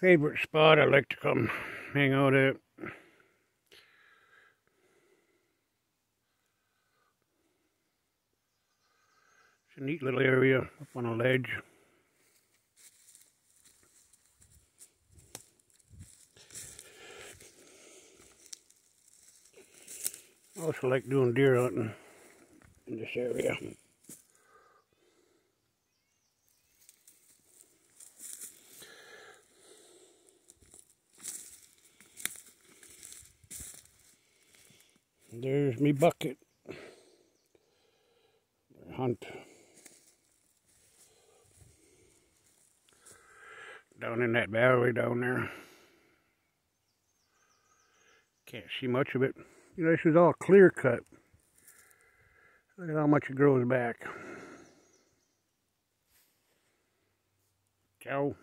favorite spot I like to come hang out at. It's a neat little area up on a ledge. I also like doing deer hunting in this area. There's me bucket. Hunt. Down in that valley down there. Can't see much of it. You know, this is all clear cut. Look at how much it grows back. Cow.